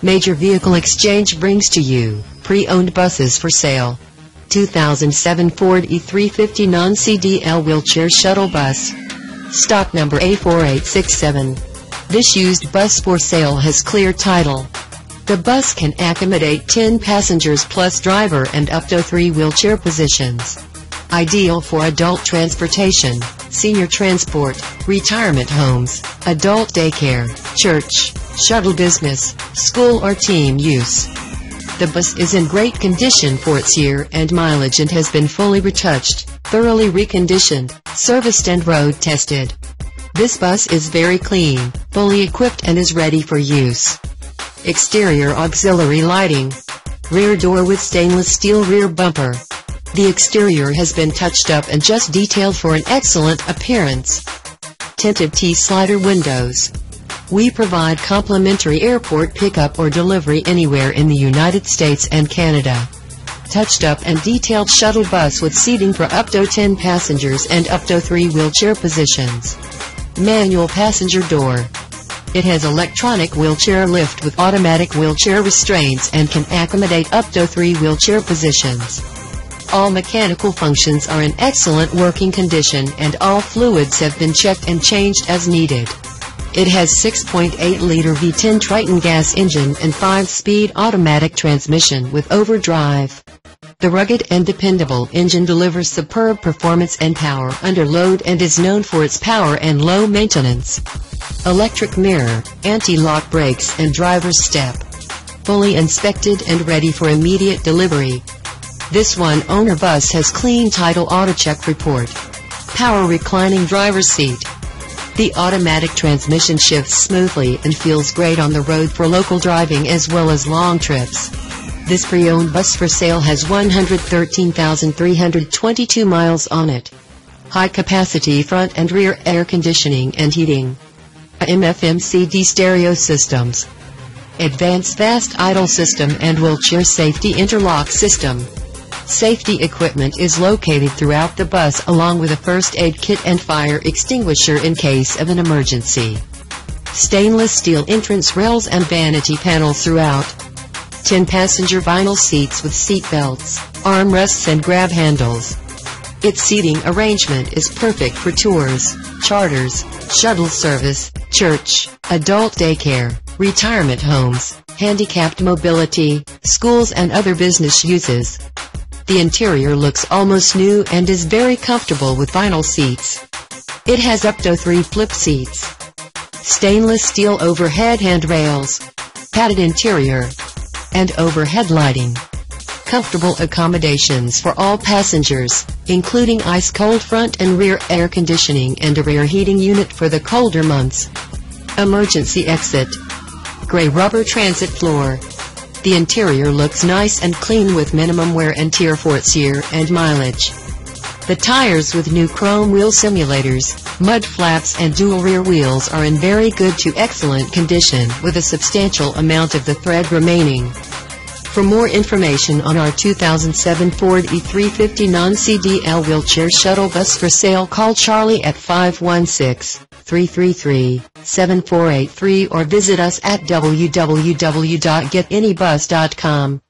Major Vehicle Exchange brings to you pre-owned buses for sale. 2007 Ford E350 non-CDL wheelchair shuttle bus. Stock number A4867. This used bus for sale has clear title. The bus can accommodate 10 passengers plus driver and up to 3 wheelchair positions. Ideal for adult transportation, senior transport, retirement homes, adult daycare, church, shuttle business, school or team use. The bus is in great condition for its year and mileage and has been fully retouched, thoroughly reconditioned, serviced and road tested. This bus is very clean, fully equipped and is ready for use. Exterior auxiliary lighting. Rear door with stainless steel rear bumper. The exterior has been touched up and just detailed for an excellent appearance. Tinted T-slider windows. We provide complimentary airport pickup or delivery anywhere in the United States and Canada. Touched up and detailed shuttle bus with seating for up to 10 passengers and up to 3 wheelchair positions. Manual passenger door. It has electronic wheelchair lift with automatic wheelchair restraints and can accommodate up to three wheelchair positions. All mechanical functions are in excellent working condition and all fluids have been checked and changed as needed. It has 6.8-liter V10 Triton gas engine and 5-speed automatic transmission with overdrive. The rugged and dependable engine delivers superb performance and power under load and is known for its power and low maintenance electric mirror, anti-lock brakes and driver's step. Fully inspected and ready for immediate delivery. This one owner bus has clean title auto check report. Power reclining driver's seat. The automatic transmission shifts smoothly and feels great on the road for local driving as well as long trips. This pre-owned bus for sale has 113,322 miles on it. High capacity front and rear air conditioning and heating. AM/FM CD stereo systems. Advanced fast idle system and wheelchair safety interlock system. Safety equipment is located throughout the bus along with a first aid kit and fire extinguisher in case of an emergency. Stainless steel entrance rails and vanity panels throughout. 10 passenger vinyl seats with seat belts, armrests and grab handles. Its seating arrangement is perfect for tours, charters, shuttle service, church, adult daycare, retirement homes, handicapped mobility, schools and other business uses. The interior looks almost new and is very comfortable with vinyl seats. It has up to three flip seats. Stainless steel overhead handrails. Padded interior. And overhead lighting. Comfortable accommodations for all passengers, including ice-cold front and rear air conditioning and a rear heating unit for the colder months. Emergency exit. Gray rubber transit floor. The interior looks nice and clean with minimum wear and tear for its year and mileage. The tires with new chrome wheel simulators, mud flaps and dual rear wheels are in very good to excellent condition with a substantial amount of the thread remaining. For more information on our 2007 Ford E350 non-CDL wheelchair shuttle bus for sale call Charlie at 516-333-7483 or visit us at www.getanybus.com.